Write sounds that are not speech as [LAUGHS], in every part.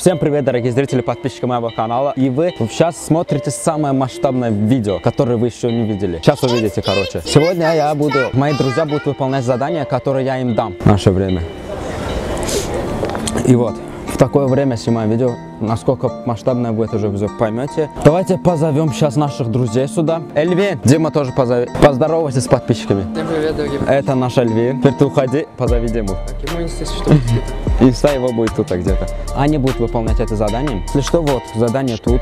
Всем привет, дорогие зрители, подписчики моего канала. И вы сейчас смотрите самое масштабное видео, которое вы еще не видели. Сейчас увидите, короче. Сегодня я буду, мои друзья будут выполнять задания, которые я им дам в наше время. И вот, в такое время снимаем видео. Насколько масштабное будет, уже вы поймете. Давайте позовем сейчас наших друзей сюда. Эльвин, Дима тоже позови. Поздоровайся с подписчиками. Всем привет, дорогие Это наш Эльвин. Теперь ты уходи, позови Диму. подписчики. Ему, естественно, что Инста его будет тут где-то. Они будут выполнять это задание. Если что, вот, задание тут.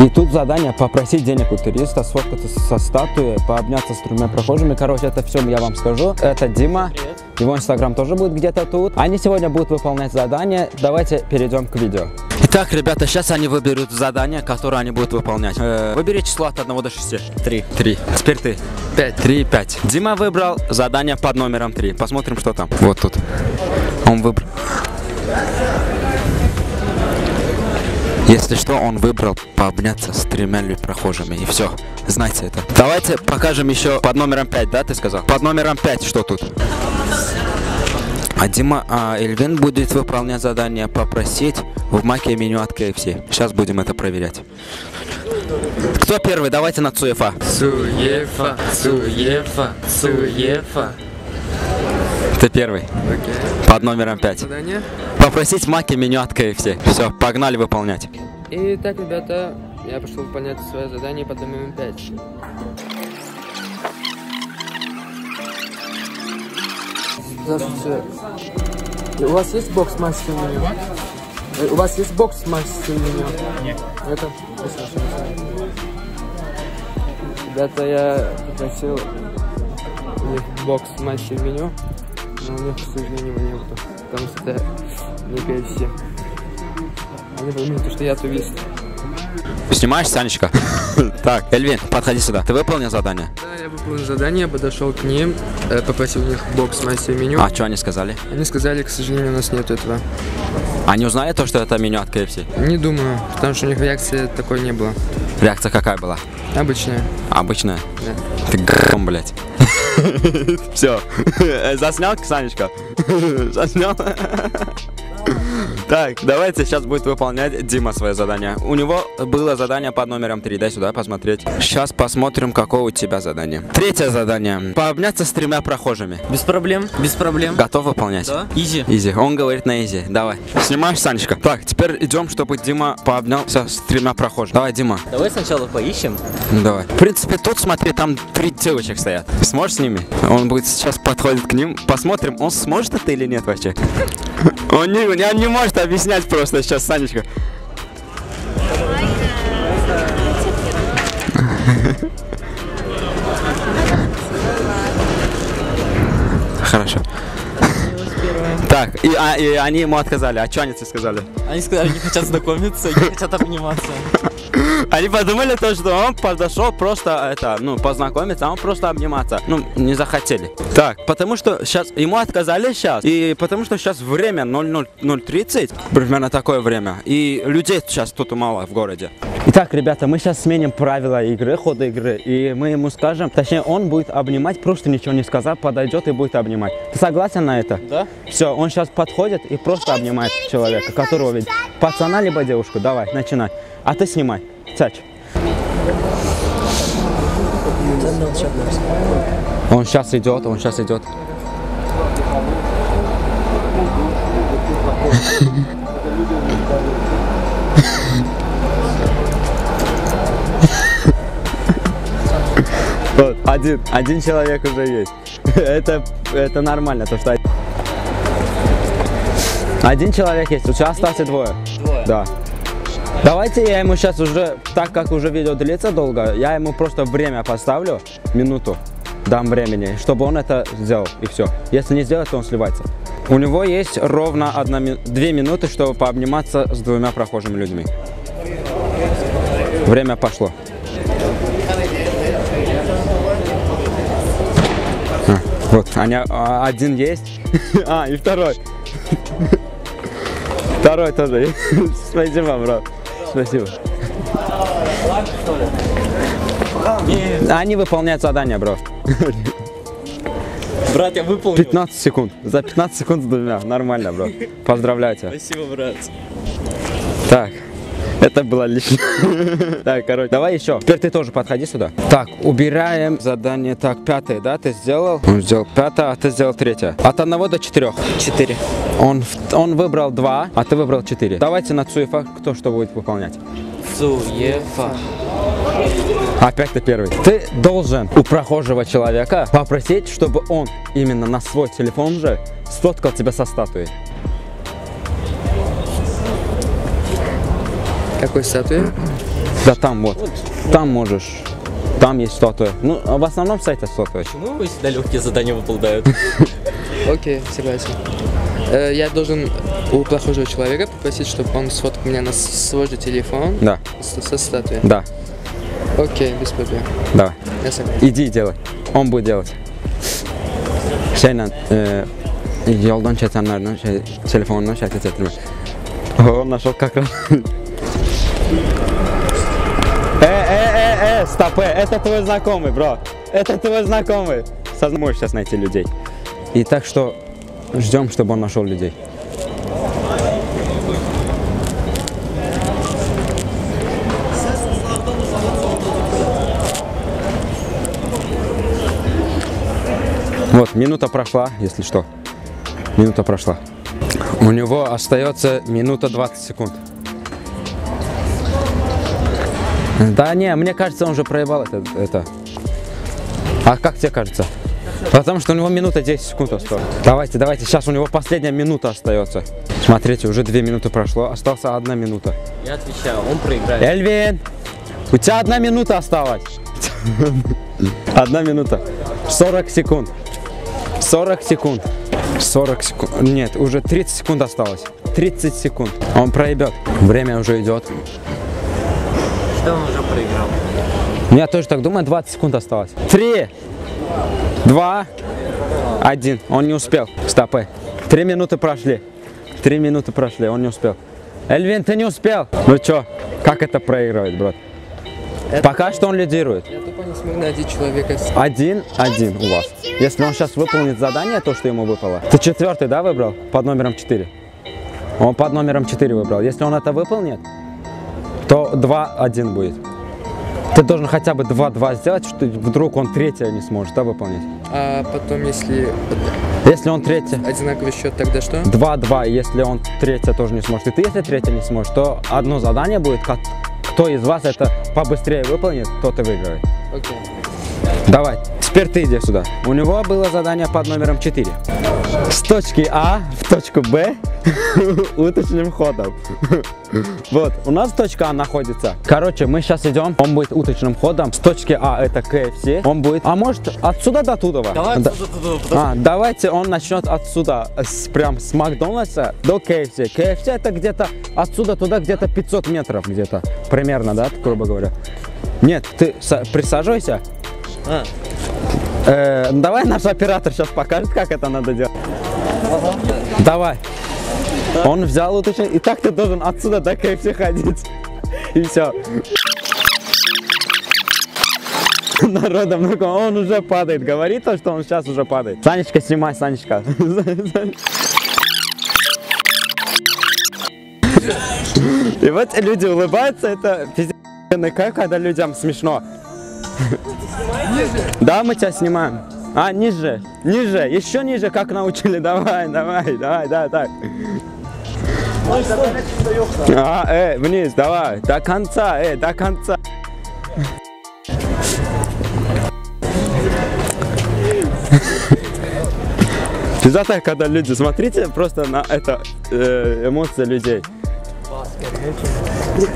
И тут задание попросить денег у туриста, сфоткаться со статуей, пообняться с тремя прохожими. Короче, это все я вам скажу. Это Дима. Его инстаграм тоже будет где-то тут. Они сегодня будут выполнять задание. Давайте перейдем к видео. Итак, ребята, сейчас они выберут задание, которое они будут выполнять. Э, выбери число от 1 до 6. 3. 3. Теперь ты. 5. 3 и 5. Дима выбрал задание под номером 3. Посмотрим, что там. Вот тут. Он выбрал. Если что, он выбрал пообняться с тремя прохожими. И все. Знайте это. Давайте покажем еще под номером 5, да, ты сказал? Под номером 5 что тут? А Дима, а Эльвин будет выполнять задание попросить в маке меню от KFC. Сейчас будем это проверять. Кто первый? Давайте на Цуефа. Суефа, суефа, суефа. Ты первый. Окей. Под номером 5. Задание. Попросить маки меню от KFC. Все, погнали выполнять. Итак, ребята, я пошел выполнять свое задание под номером 5. Здравствуйте. У вас есть бокс мастер меню? У вас есть бокс мастер меню? Нет. Это? Ребята, я попросил у них бокс мастер меню, но у них, к сожалению, его нету, потому что это не KFC. Они думают, что я турист. Снимаешь, Санечка? [LAUGHS] Так, Эльвин, подходи сюда. Ты выполнил задание? Да, выполнил задание, подошел к ним, э, попросил у них бокс мастер меню. А что они сказали? Они сказали, к сожалению, у нас нет этого. Они узнали то, что это меню от KFC? Не думаю, потому что у них реакции такой не было. Реакция какая была? Обычная. Обычная? Да. Ты гром, блядь. [LAUGHS] Все. [LAUGHS] Заснял, Санечка? [LAUGHS] Заснял? Так, давайте сейчас будет выполнять Дима свое задание. У него было задание под номером 3. Дай сюда посмотреть. Сейчас посмотрим, какое у тебя задание. Третье задание. Пообняться с тремя прохожими. Без проблем, без проблем. Готов выполнять? Да. Easy. Easy. Он говорит на easy. Давай. Снимаешь, Санечка? Так, теперь идем, чтобы Дима пообнялся с тремя прохожими. Давай, Дима. Давай сначала поищем. Ну, Давай. В принципе, тут, смотри, там три девочек стоят. Сможешь с ними? Он будет сейчас подходит к ним. Посмотрим, он сможет это или нет вообще. [LAUGHS] Он не, он не может объяснять просто сейчас, Санечка. Хорошо. Так, и, а, и они ему отказали. А что они тебе сказали? Они сказали, не хотят знакомиться, не хотят обниматься. Они подумали то, что он подошел просто это, ну, познакомиться, а он просто обниматься. Ну, не захотели. Так, потому что сейчас ему отказали сейчас. И потому что сейчас время 00.30, примерно такое время. И людей сейчас тут мало в городе. Итак, ребята, мы сейчас сменим правила игры, хода игры. И мы ему скажем, точнее, он будет обнимать, просто ничего не сказав, подойдет и будет обнимать. Ты согласен на это? Да? Все, он сейчас подходит и просто обнимает человека, которого видит. Пацана либо девушку, давай, начинай. А ты снимай. Цач. Он сейчас идет, он сейчас идет. [LAUGHS] Вот, один, один человек уже есть. [LAUGHS] Это, это нормально, то что один человек есть, у тебя остался двое. Двое. Да. Давайте я ему сейчас уже, так как уже видео длится долго, я ему просто время поставлю, минуту, дам времени, чтобы он это сделал, и все. Если не сделает, то он сливается. У него есть ровно одна, ми- две минуты, чтобы пообниматься с двумя прохожими людьми. Время пошло. А, вот, они, а, один есть, [LAUGHS] а, и второй. [LAUGHS] Второй тоже. есть. [LAUGHS] Спасибо, бро. Спасибо. Они выполняют задание, бро. Брат, я выполнил. 15 секунд. За 15 секунд с двумя. Нормально, бро. Поздравляю тебя. Спасибо, брат. Так. Это было лишнее. [LAUGHS] Так, короче, давай еще. Теперь ты тоже подходи сюда. Так, убираем задание. Так, пятое, да, ты сделал? Он сделал пятое, а ты сделал третье. От одного до четырех. Четыре. Он, он выбрал два, а ты выбрал четыре. Давайте на Цуефа кто что будет выполнять. Цуефа. Опять ты первый. Ты должен у прохожего человека попросить, чтобы он именно на свой телефон же сфоткал тебя со статуей. Какой статуи? Да там вот. Там можешь. Там есть статуя. Ну, а в основном сайт статуя. Почему вы всегда легкие задания выполняют? [LAUGHS] Окей, согласен. Э, Я должен у прохожего человека попросить, чтобы он сфоткал меня на свой же телефон Да, с- со статуей. да, Окей, без проблем. давай. Я согласен. Иди и делай. Он будет делать. Şeyle e, yoldan geçenlerden şey, telefonunu şarkı getirme. Он нашел как [LAUGHS] стоп, э, это твой знакомый, бро. Это твой знакомый. Созна- Можешь сейчас найти людей. И так что ждем, чтобы он нашел людей. Вот, минута прошла, если что. Минута прошла. У него остается минута 20 секунд. [LAUGHS] Да не, мне кажется, он уже проебал это. это. А как тебе кажется? Потому что у него минута 10 секунд осталось. Давайте, давайте, сейчас у него последняя минута остается. Смотрите, уже две минуты прошло, осталась одна минута. Я отвечаю, он проиграет. Эльвин, у тебя одна минута осталась. [LAUGHS] Одна минута. 40 секунд. 40 секунд. 40 секунд. Нет, уже 30 секунд осталось. 30 секунд. Он проебет. Время уже идет. Что он уже проиграл? Я тоже так думаю, 20 секунд осталось. 3, 2, 1. Он не успел. Стопы. Три минуты прошли. Три минуты прошли, он не успел. Эльвин, ты не успел. Ну чё, как это проигрывает, брат? Пока что он лидирует. Я тупо не смог найти человека. Один, один у вас. Если он сейчас выполнит задание, то, что ему выпало. Ты четвертый, да, выбрал? Под номером 4. Он под номером 4 выбрал. Если он это выполнит, то 2-1 будет. Ты должен хотя бы 2-2 сделать, что вдруг он третье не сможет, да, выполнить. А потом, если Если он третье, одинаковый счет, тогда что? 2-2, если он третье тоже не сможет. И ты, если третье не сможешь, то одно задание будет, кто из вас это побыстрее выполнит, тот и выиграет. Окей. Давай, теперь ты иди сюда. У него было задание под номером 4. С точки А в точку Б [LAUGHS] уточным ходом. [LAUGHS] Вот, у нас точка А находится. Короче, мы сейчас идем, он будет уточным ходом. С точки А это КФС. Он будет, а может отсюда до туда? Давай Да. отсюда, туда, подожди. А, давайте он начнет отсюда, с, прям с Макдональдса до КФС. КФС это где-то отсюда туда где-то 500 метров где-то. Примерно, да, грубо говоря. Нет, ты са- присаживайся. А. Э, давай наш оператор сейчас покажет, как это надо делать. Давай. Он взял уточнение. И так ты должен отсюда до КФС ходить. [LAUGHS] И все. [LAUGHS] Народом, ну он уже падает. Говорит то, что он сейчас уже падает. Санечка, снимай, Санечка. [LAUGHS] И вот люди улыбаются, это пиздец, когда людям смешно. Да, мы тебя снимаем. А, ниже, ниже, еще ниже, как научили. [LAUGHS] Давай, давай, давай, да, так. А, э, вниз, давай, до конца, э, до конца. [LAUGHS] Пиздата, когда люди, смотрите просто на это э, эмоции людей.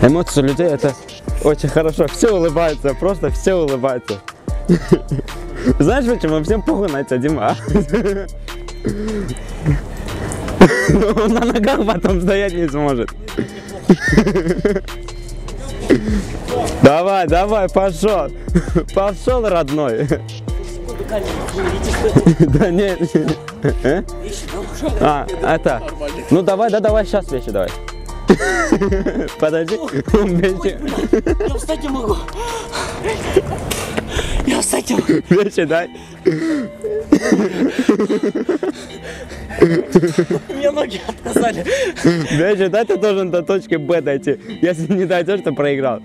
Эмоции людей это очень хорошо. Все улыбаются, просто все улыбаются. Знаешь почему? Всем похуй на тебя, Дима. а? Он на ногах потом стоять не сможет. Давай, давай, пошел. Пошел, родной. Да нет. Э? А, это. Ну давай, да давай, сейчас вещи давай. Подожди. Я встать не могу. Я с этим. Вещи дай. Мне ноги отказали. Вещи дай, ты должен до точки Б дойти. Если не дойдешь, то проиграл.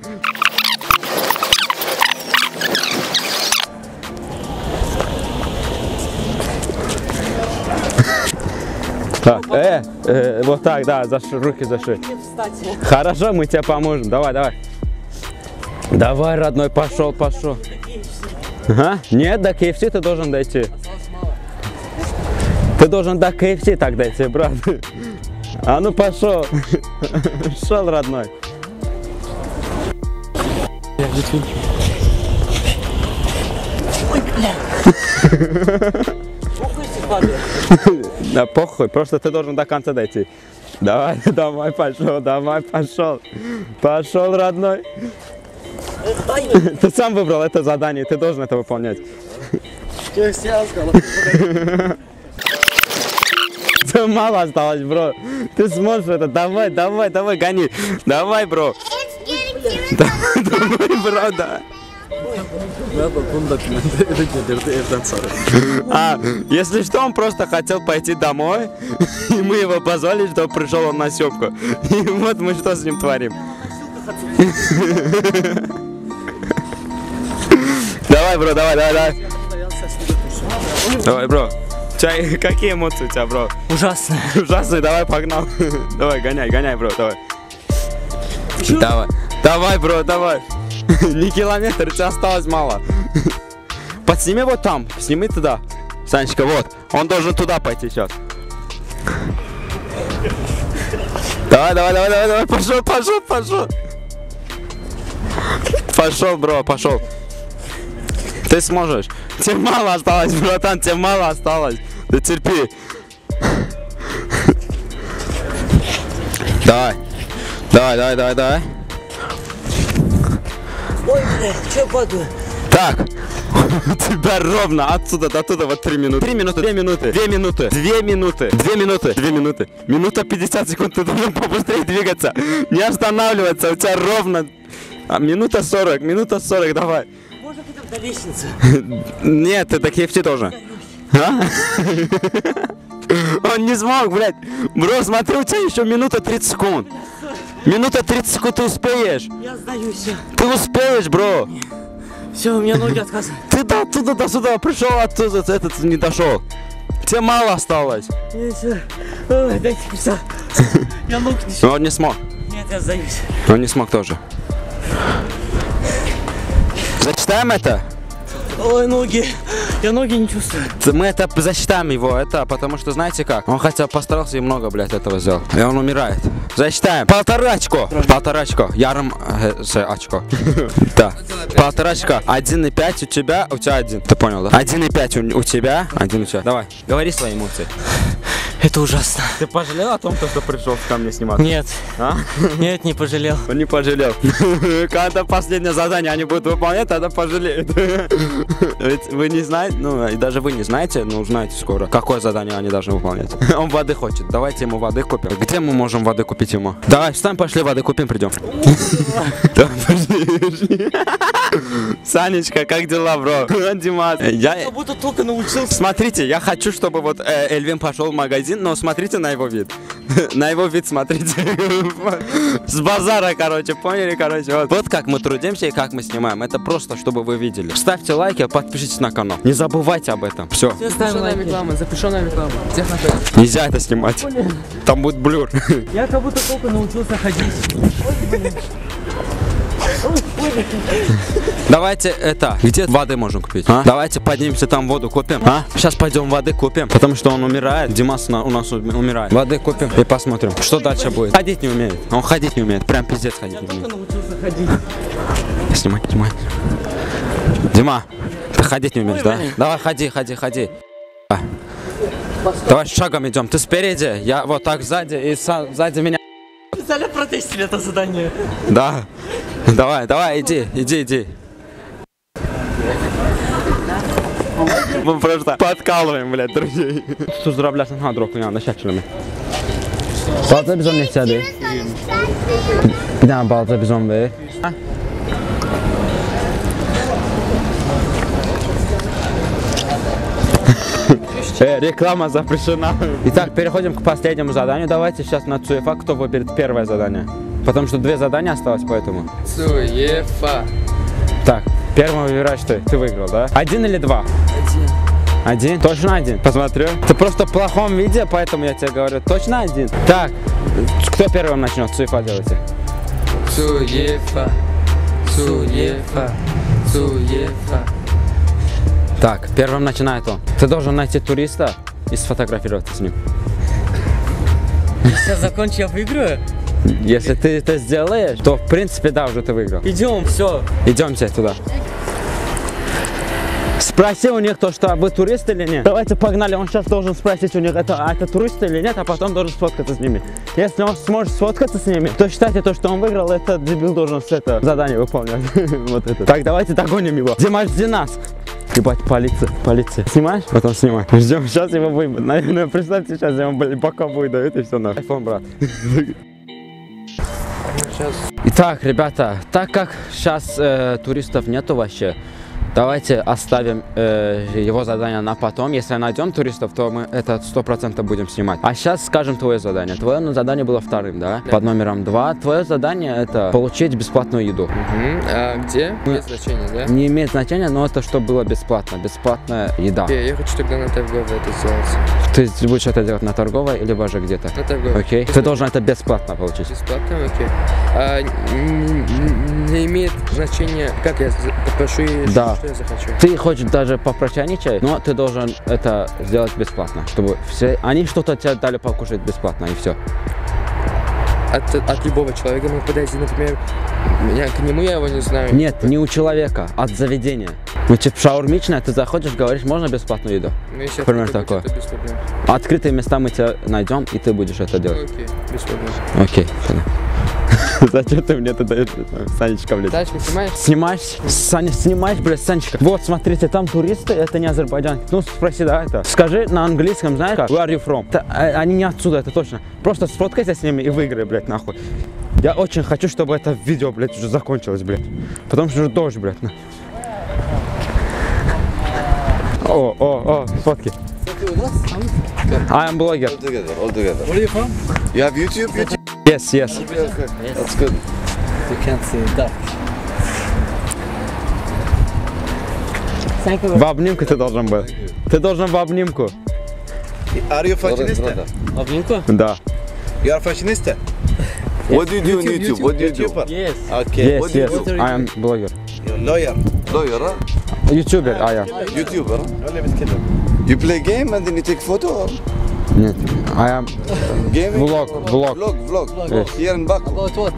Так, э, э, вот так, да, заши, руки заши. Хорошо, мы тебе поможем. Давай, давай. Давай, родной, пошел, пошел. Ага. Нет, до KFC ты должен дойти. Ты должен до KFC так дойти, брат. А ну пошел. Шел, родной. Да похуй, просто ты должен до конца дойти. Давай, давай, пошел, давай, пошел. Пошел, родной. Ты сам выбрал это задание, ты должен это выполнять. Ты мало осталось, бро. Ты сможешь это. Давай, давай, давай, гони. Давай, бро. Давай, бро, да. А, если что, он просто хотел пойти домой, и мы его позвали, чтобы пришел он на съемку. И вот мы что с ним творим. Давай, бро, давай, давай, давай. Давай, бро. Чай, [LAUGHS] какие эмоции у тебя, бро? Ужасно. [LAUGHS] Ужасный, давай, погнал. [LAUGHS] Давай, гоняй, гоняй, бро, давай. Давай, давай, бро, давай. Не километр, у тебя осталось мало. Подсними вот там, сними туда. Санечка, вот. Он должен туда пойти сейчас. Давай, давай, давай, давай, давай, пошел, пошел, пошел. Пошел, бро, пошел. Ты сможешь. Тебе мало осталось, братан, тебе мало осталось. Да терпи. Давай. Давай, давай, давай, давай. Ой, бля, что падаю? Так. [LAUGHS] У тебя ровно отсюда до туда вот три минуты. Три минуты, две минуты, две минуты, две минуты, две минуты, две минуты. Минута 50 секунд, ты должен побыстрее двигаться. Не останавливаться, у тебя ровно... А, минута 40, минута 40, давай. До лестницы? Нет, это KFC тоже. А? Он не смог, блядь. Бро, смотри, у тебя еще минута 30 секунд. Минута 30 секунд ты успеешь. Я сдаюсь. Ты успеешь, бро. Все, у меня ноги отказывают. Ты до оттуда до сюда пришел, оттуда этот не дошел. Тебе мало осталось. Ой, дайте писать. Я не Но он не смог. Нет, я сдаюсь. Он не смог тоже. Зачитаем это? Ой, ноги. Я ноги не чувствую. Мы это засчитаем его, это потому что знаете как? Он хотя постарался и много, блядь, этого сделал. И он умирает. Засчитаем. Полтора очко. Полтора очко. Ярым э, очко. Да. Полтора очка. Один и пять у тебя, у тебя один. Ты понял, да? Один и пять у у тебя, один у тебя. Давай, говори свои эмоции. Это ужасно. Ты пожалел о том, что пришел ко мне сниматься? Нет, А? нет, не пожалел. Он не пожалел. [LAUGHS] Когда последнее задание они будут выполнять, тогда пожалеют. [LAUGHS] Ведь вы не знаете, ну и даже вы не знаете, но узнаете скоро, какое задание они должны выполнять. [LAUGHS] Он воды хочет. Давайте ему воды купим. Где мы можем воды купить ему? Давай, встань, пошли воды купим, придем. Санечка, как дела, бро? Димас. Я, будто только научился. Смотрите, я хочу, чтобы вот э, Эльвин пошел в магазин, но смотрите на его вид. [LAUGHS] На его вид смотрите. [LAUGHS] С базара, короче, поняли, короче. Вот. Вот как мы трудимся и как мы снимаем. Это просто, чтобы вы видели. Ставьте лайки, подпишитесь на канал. Не забывайте об этом. Все. Все ставим лайки. реклама, запрещенная реклама. Нельзя это снимать. Там будет блюр. Я как будто только научился ходить. [LAUGHS] Давайте это, где воды можем купить? А? Давайте поднимемся там воду купим. А? Сейчас пойдем воды купим, потому что он умирает. Димас на- у нас умирает. Воды купим и посмотрим, что дальше будет. Ходить не умеет. Он ходить не умеет. Прям пиздец ходить не Только умеет. научился ходить. Снимай, снимай. Дима, ты ходить не умеешь, да? Давай, ходи, ходи, ходи. А. Давай шагом идем. Ты спереди, я вот так сзади и сзади меня. Специально протестили это задание. Да. Давай, давай, иди, иди, иди. Мы просто подкалываем, блядь, друзей. Tuzdurabilirsin ha dropun yanında şəkilimi. Balaca bizon neçədir? Bir dənə balaca bizon ver. Э, реклама запрещена. Итак, переходим к последнему заданию. Давайте сейчас на Цуефа, кто выберет первое задание. Потому что две задания осталось, поэтому. Цуефа. Так, первым выбираешь ты. Ты выиграл, да? Один или два? Один. Один? Точно один? Посмотрю. Ты просто в плохом виде, поэтому я тебе говорю, точно один? Так, кто первым начнет? Цуефа делайте. Цуефа. Цуефа. Цуефа. Так, первым начинает он. Ты должен найти туриста и сфотографироваться с ним. Сейчас закончу, я выиграю. Если ты это сделаешь, то в принципе да, уже ты выиграл. Идем, все. Идемте туда. Спроси у них то, что вы турист или нет. Давайте погнали, он сейчас должен спросить у них, это, а это турист или нет, а потом должен сфоткаться с ними. Если он сможет сфоткаться с ними, то считайте то, что он выиграл, этот дебил должен с это задание выполнять. [LAUGHS] вот это. Так, давайте догоним его. Димаш, жди нас. Ебать, полиция, полиция. Снимаешь? Потом снимай. Ждем, сейчас его выебут. Наверное, представьте, сейчас ему, блин, пока выдают и все на. Айфон, брат. Итак, ребята, так как сейчас э, туристов нету вообще, давайте оставим э, его задание на потом. Если найдем туристов, то мы это сто процентов будем снимать. А сейчас скажем твое задание. Твое ну, задание было вторым, да? Под номером два. Твое задание это получить бесплатную еду. Мгм. А где? Нет значения, да? Не имеет значения, но это чтобы было бесплатно. Бесплатная еда. Окей, я хочу тогда на торговой это сделать. Ты будешь это делать на торговой, либо же где-то. На торговой. Окей? Ты должен это бесплатно получить. Бесплатно, окей. А, н- н- не имеет значения, как я попрошу Да. Что я захочу. Ты хочешь даже попрочайничать, но ты должен это сделать бесплатно, чтобы все, они что-то тебе дали покушать бесплатно и все. От, от любого человека могу подойти, например, я к нему я его не знаю. Нет, не у человека, от заведения. Ну, типа шаурмичная, ты заходишь, говоришь, можно бесплатную еду? Ну, если это такое. будет. Открытые места мы тебя найдем, и ты будешь это делать. Окей, без проблем. Окей. [LAUGHS] Зачем ты мне это даешь, Санечка, блядь? Тачку снимаешь? Снимаешь? Саня, снимаешь, блядь, Санечка. Вот, смотрите, там туристы, это не азербайджан. Ну, спроси, да, это. Скажи на английском, знаешь как? Where are you from? Это, э, они не отсюда, это точно. Просто сфоткайся с ними и выиграй, блядь, нахуй. Я очень хочу, чтобы это видео, блядь, уже закончилось, блядь. Потому что уже дождь, блядь. на. О, о, о, фотки. I am blogger. All together, all together. Where are you from? You have YouTube? YouTube? Yes, yes. Okay, okay. That's good. You can't see that. Thank you. В обнимку ты должен был. Ты должен в обнимку. Are you fashionista? Обнимку? Да. You are fashionista? What do you do on YouTube? What do you do? Yes. Okay. Yes, what do you yes. do? I am blogger. You're lawyer. Lawyer, huh? YouTuber, I am. YouTuber. You play game and then you take photo or Нет, I am gaming? Vlog, vlog. Vlog, vlog. Yes. Here in Baku. About what?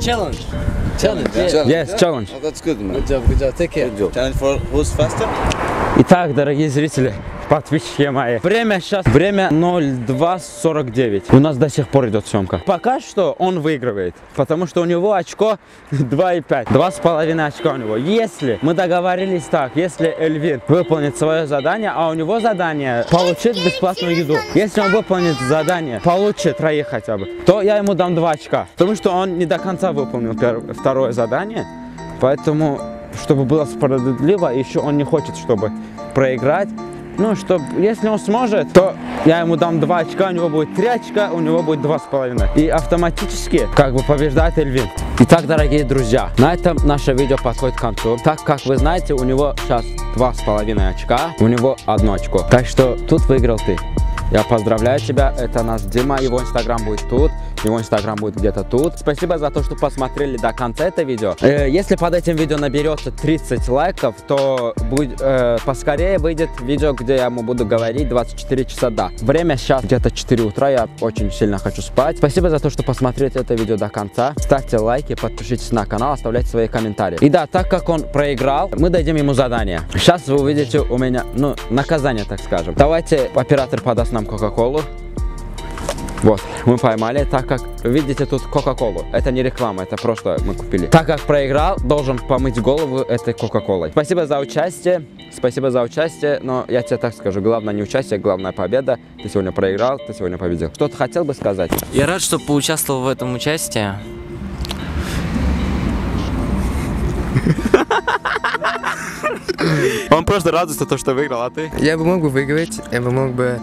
Challenge. Challenge. Yeah. Challenge, Yes, yeah? challenge. Oh, that's good, man. Good job. Good job. Take care. Good job. Challenge for who's faster? Итак, дорогие зрители, подписчики мои, время сейчас, время 02.49. У нас до сих пор идет съемка. Пока что он выигрывает, потому что у него очко [LAUGHS] 2,5. 2,5 очка у него. Если мы договорились так, если Эльвин выполнит свое задание, а у него задание получить бесплатную еду. Если он выполнит задание, получит троих хотя бы, то я ему дам 2 очка. Потому что он не до конца выполнил пер- второе задание. Поэтому, чтобы было справедливо, еще он не хочет, чтобы проиграть. Ну, чтобы, если он сможет, то я ему дам 2 очка, у него будет 3 очка, у него будет 2,5. И автоматически, как бы, побеждает Эльвин. Итак, дорогие друзья, на этом наше видео подходит к концу. Так как вы знаете, у него сейчас 2,5 очка, у него 1 очко. Так что тут выиграл ты. Я поздравляю тебя, это наш Дима, его инстаграм будет тут, его инстаграм будет где-то тут. Спасибо за то, что посмотрели до конца это видео. Э, если под этим видео наберется 30 лайков, то будет, э, поскорее выйдет видео, где я ему буду говорить 24 часа да. Время сейчас где-то 4 утра, я очень сильно хочу спать. Спасибо за то, что посмотрели это видео до конца. Ставьте лайки, подпишитесь на канал, оставляйте свои комментарии. И да, так как он проиграл, мы дадим ему задание. Сейчас вы увидите у меня, ну, наказание, так скажем. Давайте оператор подаст нам Кока-Колу. Вот, мы поймали, так как, видите, тут Кока-Колу. Это не реклама, это просто мы купили. Так как проиграл, должен помыть голову этой Кока-Колой. Спасибо за участие, спасибо за участие, но я тебе так скажу, главное не участие, главное победа. Ты сегодня проиграл, ты сегодня победил. Что ты хотел бы сказать? Я рад, что поучаствовал в этом участии. Он просто радуется, то, что выиграл, а ты? Я бы мог бы выиграть, я бы мог бы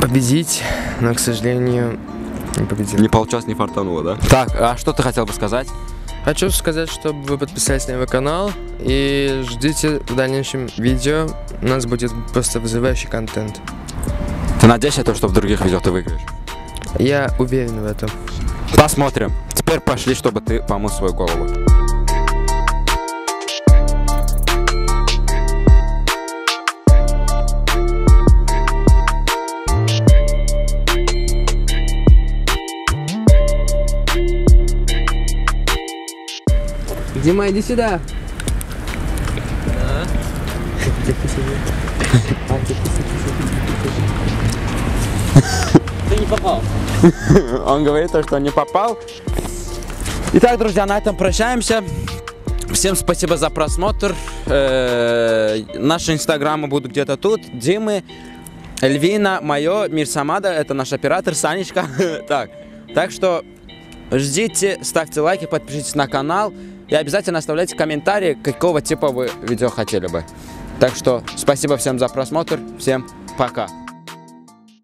победить, но, к сожалению, не победил. Не получалось, не фартануло, да? Так, а что ты хотел бы сказать? Хочу сказать, чтобы вы подписались на его канал и ждите в дальнейшем видео. У нас будет просто вызывающий контент. Ты надеешься, то, что в других видео ты выиграешь? Я уверен в этом. Посмотрим. Теперь пошли, чтобы ты помыл свою голову. Дима, иди сюда. Ты не попал. Он говорит, то, что не попал. Итак, друзья, на этом прощаемся. Всем спасибо за просмотр. Э, Наши инстаграмы будут где-то тут. Димы, Эльвина, мое, Мир Самада, это наш оператор, Санечка. [LAUGHS] Так, так что ждите, ставьте лайки, подпишитесь на канал и обязательно оставляйте комментарии, какого типа вы видео хотели бы. Так что спасибо всем за просмотр, всем пока.